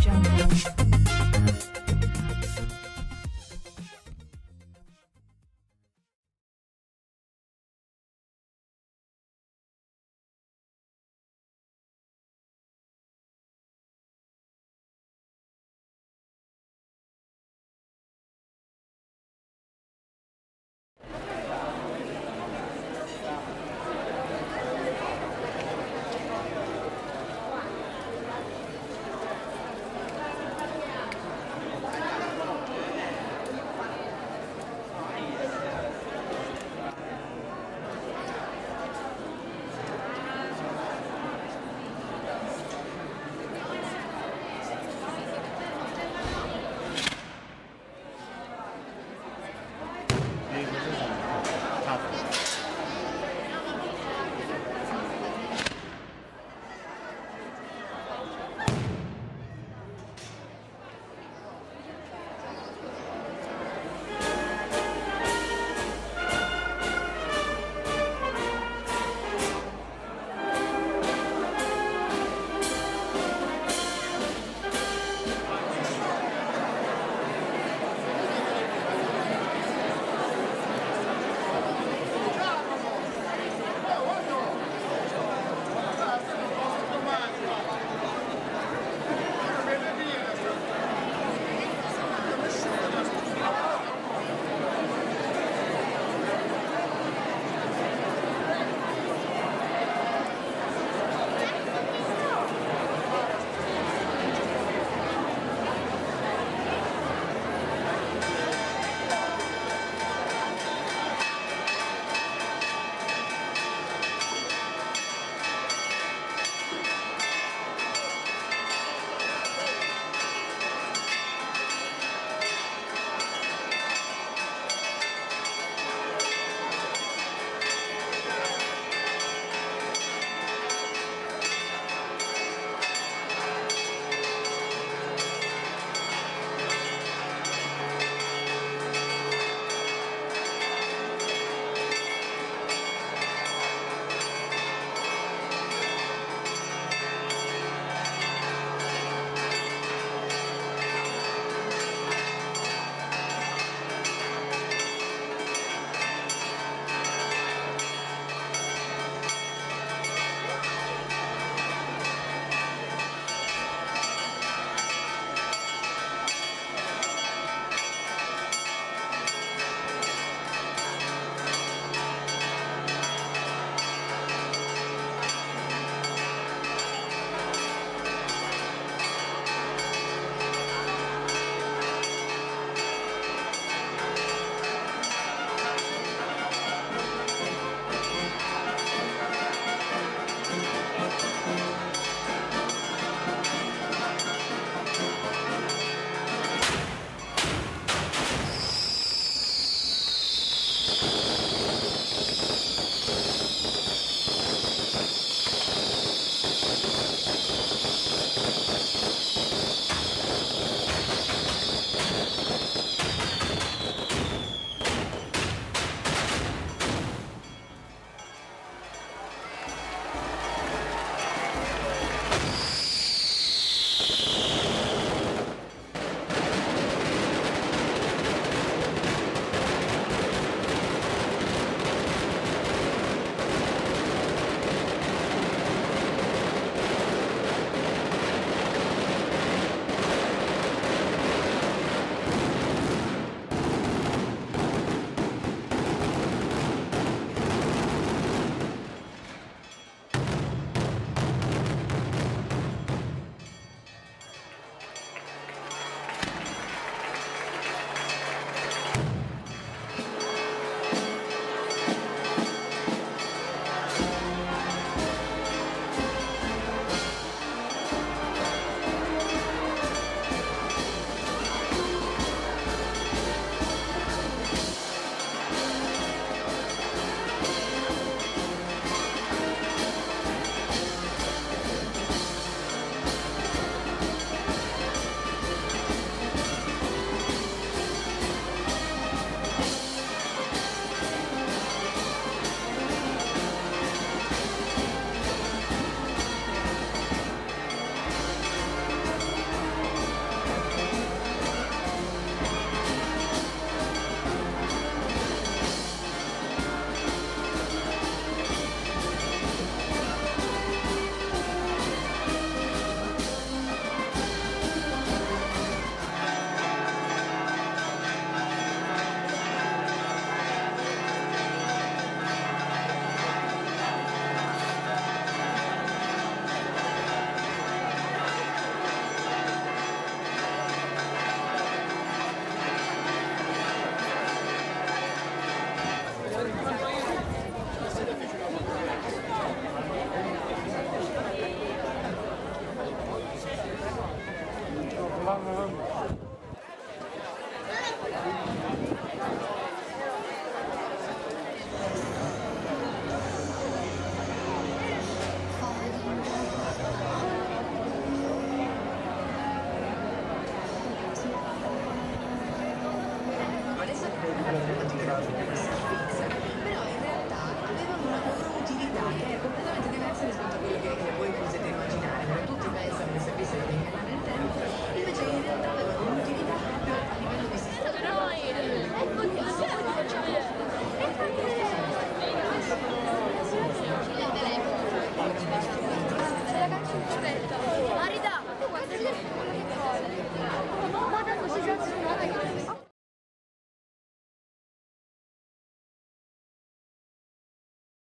Jungle. Allah'ım.